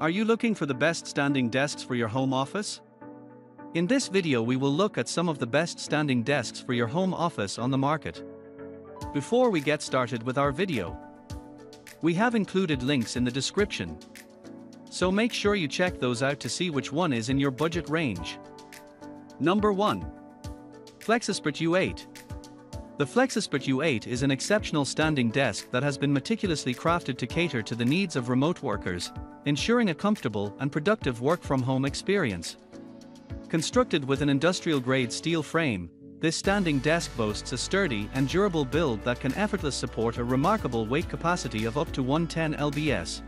Are you looking for the best standing desks for your home office? In this video we will look at some of the best standing desks for your home office on the market. Before we get started with our video, we have included links in the description. So make sure you check those out to see which one is in your budget range. Number 1. FlexiSpot EW8. The FlexiSpot EW8 is an exceptional standing desk that has been meticulously crafted to cater to the needs of remote workers, ensuring a comfortable and productive work from home experience. Constructed with an industrial grade steel frame, this standing desk boasts a sturdy and durable build that can effortlessly support a remarkable weight capacity of up to 110 lbs.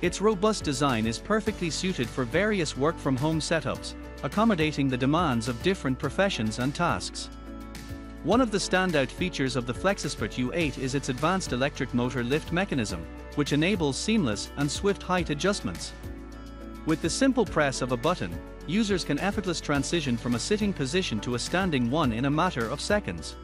Its robust design is perfectly suited for various work from home setups, accommodating the demands of different professions and tasks. One of the standout features of the FlexiSpot EW8 is its advanced electric motor lift mechanism, which enables seamless and swift height adjustments. With the simple press of a button, users can effortlessly transition from a sitting position to a standing one in a matter of seconds.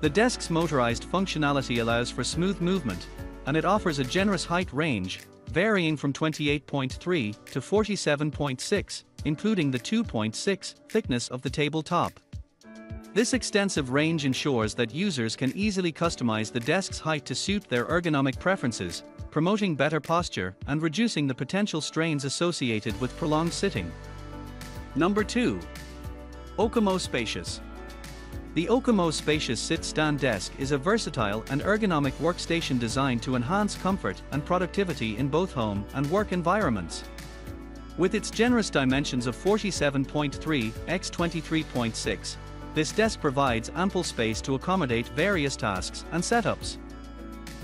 The desk's motorized functionality allows for smooth movement, and it offers a generous height range, varying from 28.3 to 47.6, including the 2.6 thickness of the tabletop. This extensive range ensures that users can easily customize the desk's height to suit their ergonomic preferences, promoting better posture and reducing the potential strains associated with prolonged sitting. Number 2. OCOMMO Spacious. The OCOMMO Spacious Sit-Stand Desk is a versatile and ergonomic workstation designed to enhance comfort and productivity in both home and work environments. With its generous dimensions of 47.3 x 23.6, this desk provides ample space to accommodate various tasks and setups.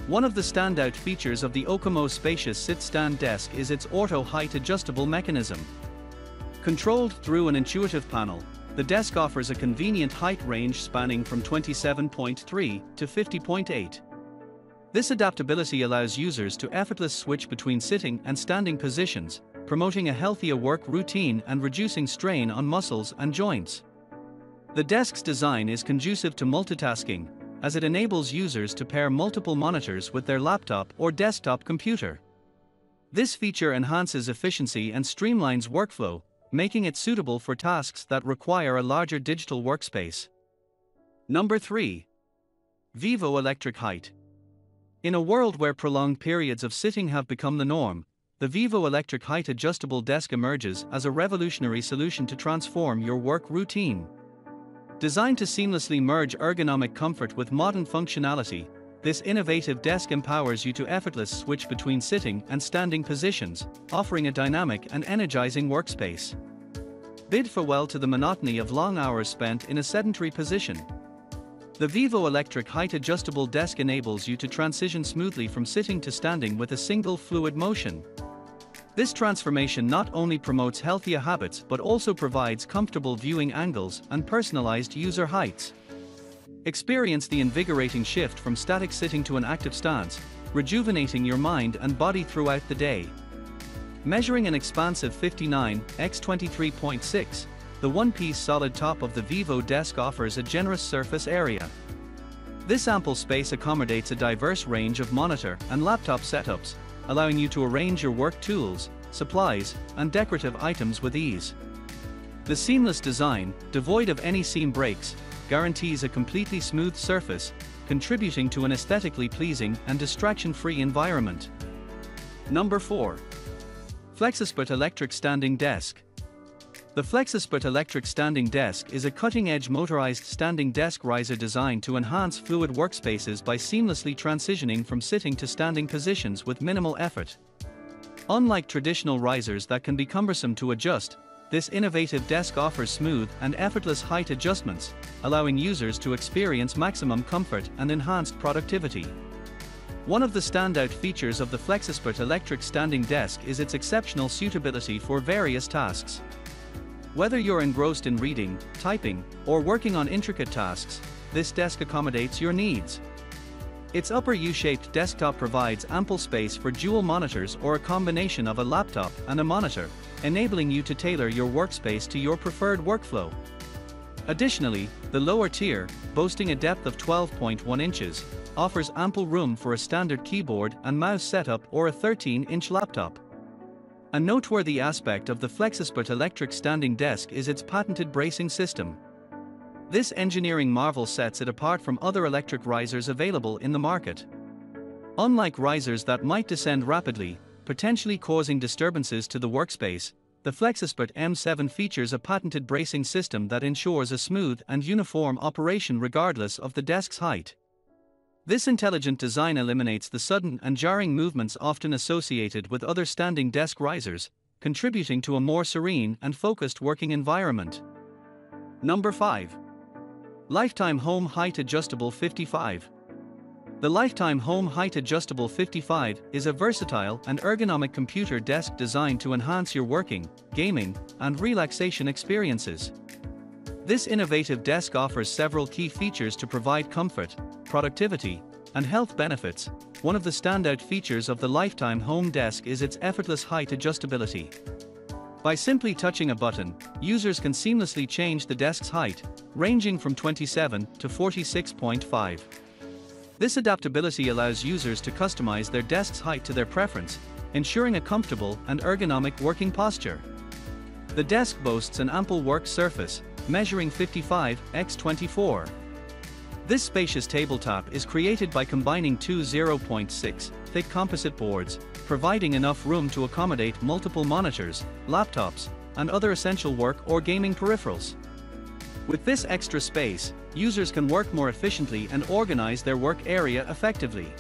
One of the standout features of the OCOMMO Spacious Sit-Stand Desk is its auto height adjustable mechanism. Controlled through an intuitive panel, the desk offers a convenient height range spanning from 27.3 to 50.8. This adaptability allows users to effortlessly switch between sitting and standing positions, promoting a healthier work routine and reducing strain on muscles and joints. The desk's design is conducive to multitasking, as it enables users to pair multiple monitors with their laptop or desktop computer. This feature enhances efficiency and streamlines workflow, making it suitable for tasks that require a larger digital workspace. Number 3. Vivo Electric Height. In a world where prolonged periods of sitting have become the norm, the Vivo Electric Height adjustable desk emerges as a revolutionary solution to transform your work routine. Designed to seamlessly merge ergonomic comfort with modern functionality, this innovative desk empowers you to effortlessly switch between sitting and standing positions, offering a dynamic and energizing workspace. Bid farewell to the monotony of long hours spent in a sedentary position. The Vivo Electric Height Adjustable Desk enables you to transition smoothly from sitting to standing with a single fluid motion. This transformation not only promotes healthier habits but also provides comfortable viewing angles and personalized user heights. Experience the invigorating shift from static sitting to an active stance, rejuvenating your mind and body throughout the day. Measuring an expansive 59 x 23.6, the one-piece solid top of the Vivo desk offers a generous surface area. This ample space accommodates a diverse range of monitor and laptop setups, allowing you to arrange your work tools, supplies, and decorative items with ease. The seamless design, devoid of any seam breaks, guarantees a completely smooth surface, contributing to an aesthetically pleasing and distraction-free environment. Number 4. FlexiSpot Electric Standing Desk. The FlexiSpot Electric Standing Desk is a cutting-edge motorized standing desk riser designed to enhance fluid workspaces by seamlessly transitioning from sitting to standing positions with minimal effort. Unlike traditional risers that can be cumbersome to adjust, this innovative desk offers smooth and effortless height adjustments, allowing users to experience maximum comfort and enhanced productivity. One of the standout features of the FlexiSpot electric standing desk is its exceptional suitability for various tasks. Whether you're engrossed in reading, typing, or working on intricate tasks, this desk accommodates your needs. Its upper U-shaped desktop provides ample space for dual monitors or a combination of a laptop and a monitor, enabling you to tailor your workspace to your preferred workflow. Additionally, the lower tier, boasting a depth of 12.1 inches, offers ample room for a standard keyboard and mouse setup or a 13-inch laptop. A noteworthy aspect of the FlexiSpot electric standing desk is its patented bracing system. This engineering marvel sets it apart from other electric risers available in the market. Unlike risers that might descend rapidly, potentially causing disturbances to the workspace, the FlexiSpot M7 features a patented bracing system that ensures a smooth and uniform operation regardless of the desk's height. This intelligent design eliminates the sudden and jarring movements often associated with other standing desk risers, contributing to a more serene and focused working environment. Number 5. Lifetime Home Height Adjustable 55. The Lifetime Home Height Adjustable 55 is a versatile and ergonomic computer desk designed to enhance your working, gaming, and relaxation experiences. This innovative desk offers several key features to provide comfort, productivity, and health benefits. One of the standout features of the Lifetime Home Desk is its effortless height adjustability. By simply touching a button, users can seamlessly change the desk's height, ranging from 27 to 46.5. This adaptability allows users to customize their desk's height to their preference, ensuring a comfortable and ergonomic working posture. The desk boasts an ample work surface, measuring 55 x 24. This spacious tabletop is created by combining two 0.6 thick composite boards, providing enough room to accommodate multiple monitors, laptops, and other essential work or gaming peripherals. With this extra space, users can work more efficiently and organize their work area effectively.